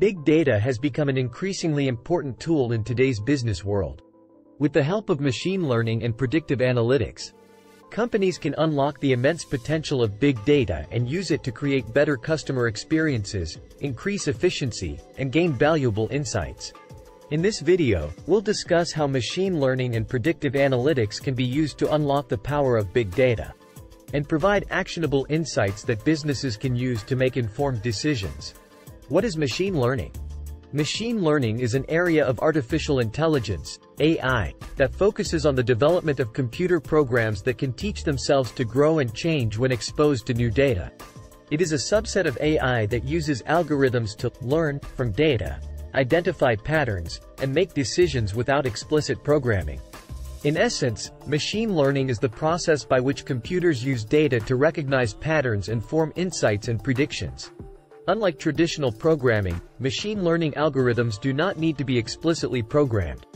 Big data has become an increasingly important tool in today's business world. With the help of machine learning and predictive analytics, companies can unlock the immense potential of big data and use it to create better customer experiences, increase efficiency, and gain valuable insights. In this video, we'll discuss how machine learning and predictive analytics can be used to unlock the power of big data and provide actionable insights that businesses can use to make informed decisions. What is machine learning? Machine learning is an area of artificial intelligence, AI, that focuses on the development of computer programs that can teach themselves to grow and change when exposed to new data. It is a subset of AI that uses algorithms to learn from data, identify patterns, and make decisions without explicit programming. In essence, machine learning is the process by which computers use data to recognize patterns and form insights and predictions. Unlike traditional programming, machine learning algorithms do not need to be explicitly programmed.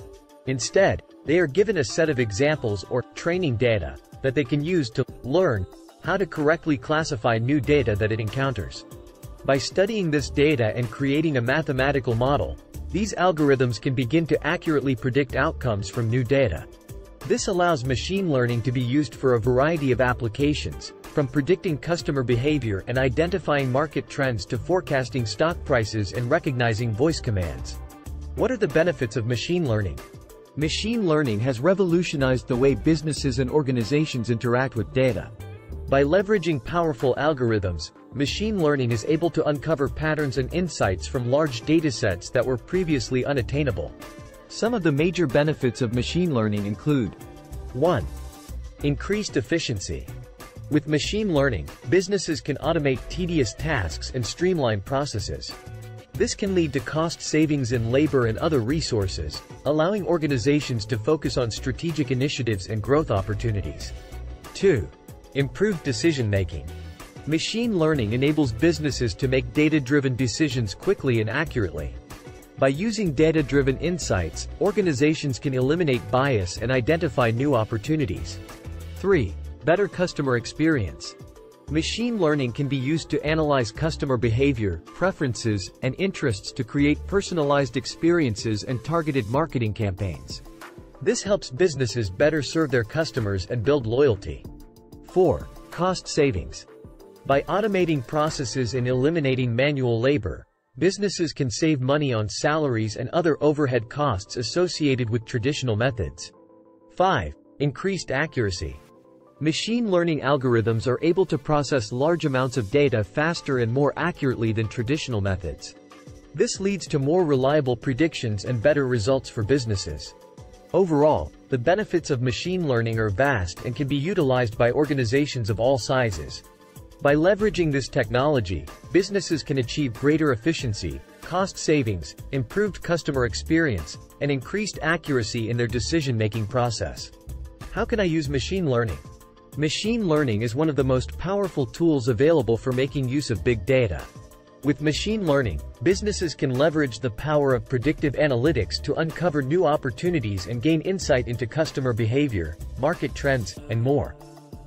Instead, they are given a set of examples or training data that they can use to learn how to correctly classify new data that it encounters. By studying this data and creating a mathematical model, these algorithms can begin to accurately predict outcomes from new data. This allows machine learning to be used for a variety of applications, from predicting customer behavior and identifying market trends to forecasting stock prices and recognizing voice commands. What are the benefits of machine learning? Machine learning has revolutionized the way businesses and organizations interact with data. By leveraging powerful algorithms, machine learning is able to uncover patterns and insights from large datasets that were previously unattainable. Some of the major benefits of machine learning include 1. Increased efficiency. With machine learning, businesses can automate tedious tasks and streamline processes. This can lead to cost savings in labor and other resources, allowing organizations to focus on strategic initiatives and growth opportunities. 2. Improved decision-making. Machine learning enables businesses to make data-driven decisions quickly and accurately. By using data-driven insights, organizations can eliminate bias and identify new opportunities. 3. Better customer experience. Machine learning can be used to analyze customer behavior, preferences, and interests to create personalized experiences and targeted marketing campaigns. This helps businesses better serve their customers and build loyalty. 4. Cost savings. By automating processes and eliminating manual labor, businesses can save money on salaries and other overhead costs associated with traditional methods. 5. Increased accuracy. Machine learning algorithms are able to process large amounts of data faster and more accurately than traditional methods. This leads to more reliable predictions and better results for businesses. Overall, the benefits of machine learning are vast and can be utilized by organizations of all sizes. By leveraging this technology, businesses can achieve greater efficiency, cost savings, improved customer experience, and increased accuracy in their decision-making process. How can I use machine learning? Machine learning is one of the most powerful tools available for making use of big data. With machine learning, businesses can leverage the power of predictive analytics to uncover new opportunities and gain insight into customer behavior, market trends, and more.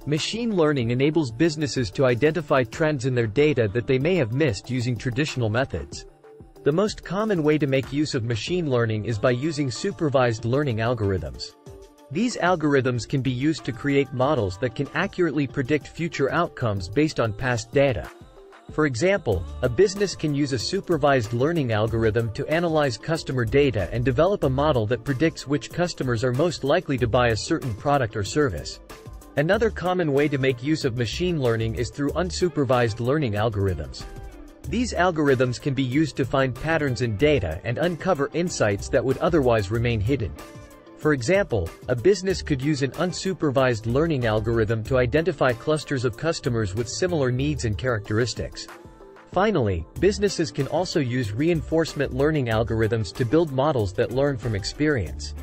Machine learning enables businesses to identify trends in their data that they may have missed using traditional methods. The most common way to make use of machine learning is by using supervised learning algorithms. These algorithms can be used to create models that can accurately predict future outcomes based on past data. For example, a business can use a supervised learning algorithm to analyze customer data and develop a model that predicts which customers are most likely to buy a certain product or service. Another common way to make use of machine learning is through unsupervised learning algorithms. These algorithms can be used to find patterns in data and uncover insights that would otherwise remain hidden. For example, a business could use an unsupervised learning algorithm to identify clusters of customers with similar needs and characteristics. Finally, businesses can also use reinforcement learning algorithms to build models that learn from experience.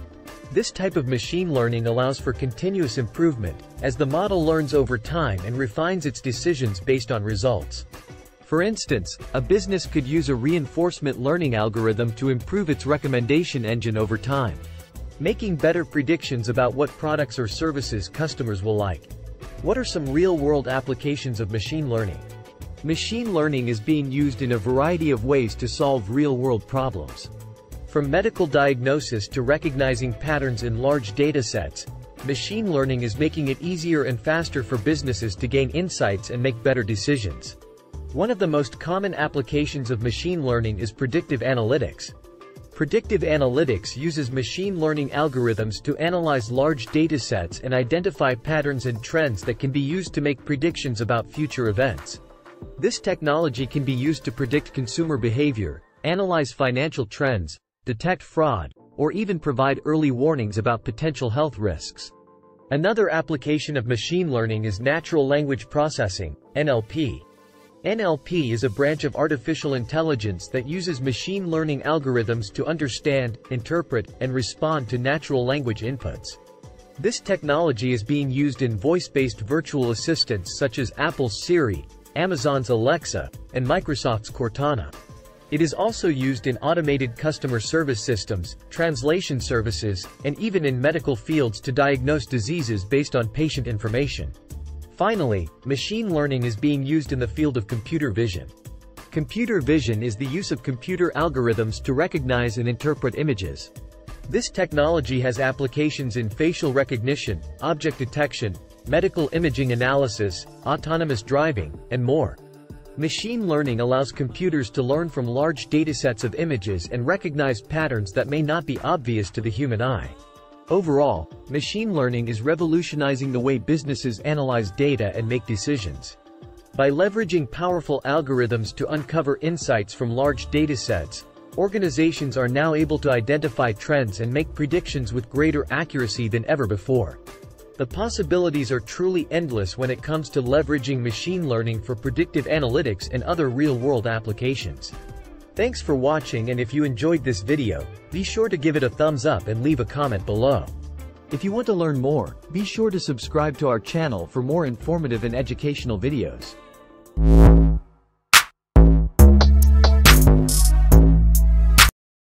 This type of machine learning allows for continuous improvement, as the model learns over time and refines its decisions based on results. For instance, a business could use a reinforcement learning algorithm to improve its recommendation engine over time making better predictions about what products or services customers will like. What are some real-world applications of machine learning? Machine learning is being used in a variety of ways to solve real-world problems. From medical diagnosis to recognizing patterns in large datasets, machine learning is making it easier and faster for businesses to gain insights and make better decisions. One of the most common applications of machine learning is predictive analytics. Predictive analytics uses machine learning algorithms to analyze large datasets and identify patterns and trends that can be used to make predictions about future events. This technology can be used to predict consumer behavior, analyze financial trends, detect fraud, or even provide early warnings about potential health risks. Another application of machine learning is natural language processing, NLP. NLP is a branch of artificial intelligence that uses machine learning algorithms to understand, interpret, and respond to natural language inputs. This technology is being used in voice-based virtual assistants such as Apple's Siri, Amazon's Alexa, and Microsoft's Cortana. It is also used in automated customer service systems, translation services, and even in medical fields to diagnose diseases based on patient information. Finally, machine learning is being used in the field of computer vision. Computer vision is the use of computer algorithms to recognize and interpret images. This technology has applications in facial recognition, object detection, medical imaging analysis, autonomous driving, and more. Machine learning allows computers to learn from large datasets of images and recognize patterns that may not be obvious to the human eye. Overall, machine learning is revolutionizing the way businesses analyze data and make decisions. By leveraging powerful algorithms to uncover insights from large datasets, organizations are now able to identify trends and make predictions with greater accuracy than ever before. The possibilities are truly endless when it comes to leveraging machine learning for predictive analytics and other real-world applications. Thanks for watching and if you enjoyed this video, be sure to give it a thumbs up and leave a comment below. If you want to learn more, be sure to subscribe to our channel for more informative and educational videos.